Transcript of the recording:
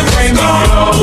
Ringo.